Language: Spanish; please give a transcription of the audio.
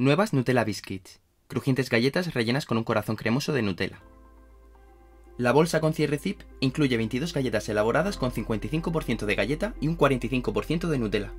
Nuevas Nutella Biscuits. Crujientes galletas rellenas con un corazón cremoso de Nutella. La bolsa con cierre zip incluye 22 galletas elaboradas con 55% de galleta y un 45% de Nutella.